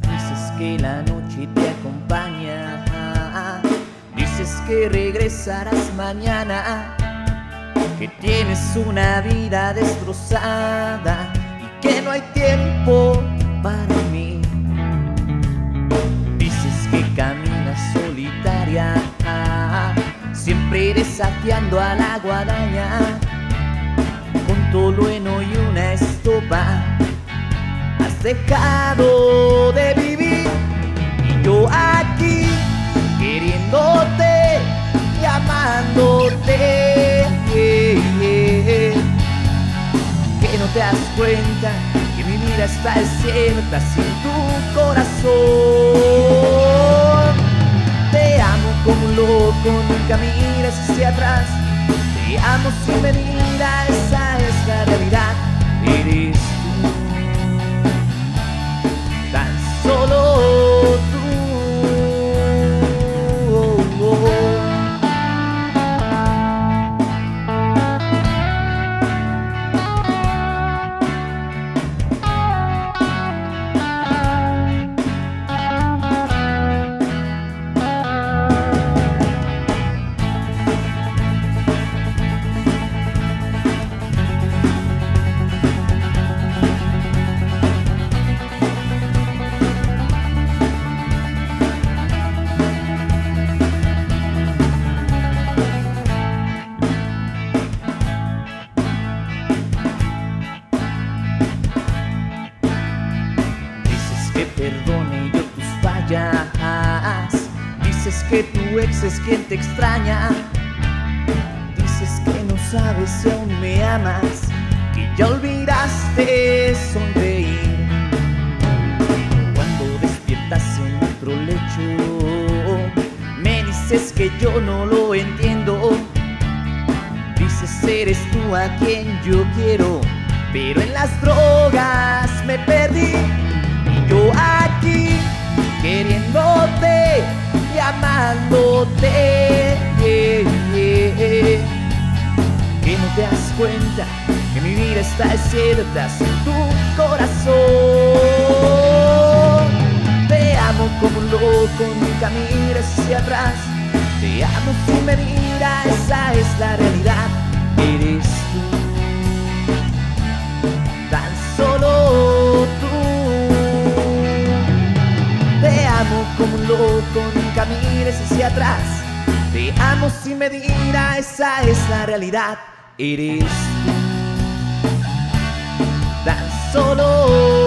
Dices que la noche te acompaña. Dices que regresarás mañana. Que tienes una vida destrozada y que no hay tiempo para mí. Dices que caminas solitaria, siempre desafiando a la guadaña. Con tolueno y una estopa has dejado de vivir te das cuenta que mi vida está desierta sin tu corazón. Te amo como un loco nunca mires hacia atrás. Te amo sin medida que tu ex es quien te extraña. Dices que no sabes si aún me amas. Que ya olvidaste sonreír. Cuando despiertas en otro lecho, me dices que yo no lo entiendo. Dices eres tú a quien yo quiero, pero en las drogas me perdí. Y yo aquí queriéndote amándote. yeah. Que no te das cuenta que mi vida está desierta sin tu corazón. Te amo como un loco, nunca mires hacia atrás. Te amo sin medida, esa es la realidad. Eres tú, como un loco, nunca mires hacia atrás. Te amo sin medida, esa es la realidad. Eres tan solo